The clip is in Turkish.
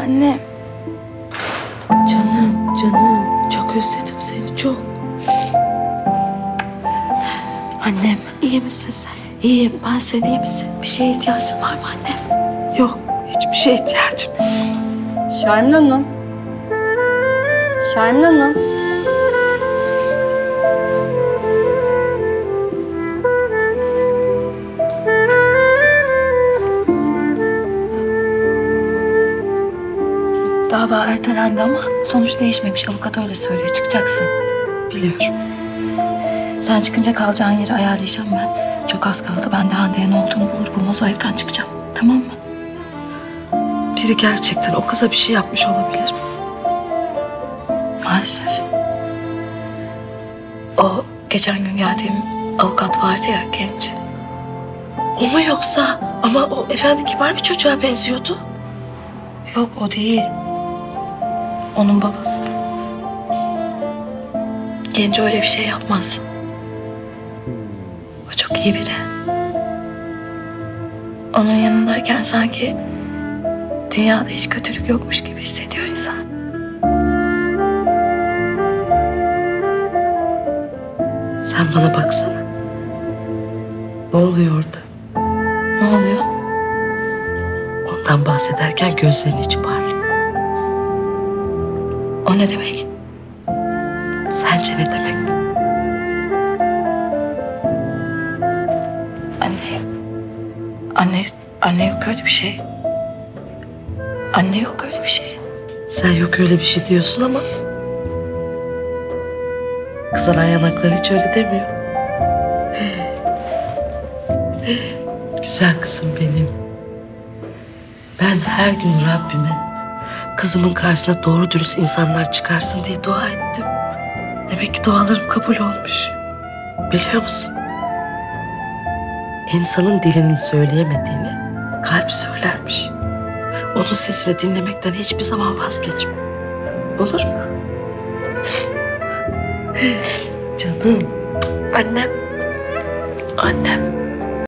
Anne. Canım, canım. Çok özledim seni, çok. Annem. İyi misin sen? İyiyim. Ben sen iyi misin? Bir şeye ihtiyacın var mı annem? Yok, hiçbir şeye ihtiyacım. Şermin Hanım. Şermin Hanım. Dava ertelendi ama sonuç değişmemiş. Avukat öyle söylüyor. Çıkacaksın. Biliyorum. Sen çıkınca kalacağın yeri ayarlayacağım ben. Çok az kaldı. Ben de Hande'ye ne olduğunu bulur bulmaz o evden çıkacağım. Tamam mı? Biri gerçekten o kıza bir şey yapmış olabilir. Maalesef. O geçen gün geldiğim avukat vardı ya genç. O mu yoksa? Ama o efendi kibar bir çocuğa benziyordu. Yok o değil. Onun babası. Genç öyle bir şey yapmaz. O çok iyi biri. Onun yanındayken sanki dünyada hiç kötülük yokmuş gibi hissediyor insan. Sen bana baksana. Ne oluyor orada? Ne oluyor? Ondan bahsederken gözlerin içi parlıyor. O ne demek? Sence ne demek? Anne. Anne, anne yok öyle bir şey. Anne yok öyle bir şey. Sen yok öyle bir şey diyorsun ama... Kızaran yanakları hiç öyle demiyor. Güzel kızım benim. Ben her gün Rabbime kızımın karşısına doğru dürüst insanlar çıkarsın diye dua ettim. Demek ki dualarım kabul olmuş. Biliyor musun? İnsanın dilinin söyleyemediğini kalp söylermiş. Onun sesini dinlemekten hiçbir zaman vazgeçme. Olur mu? Canım. Annem. Annem.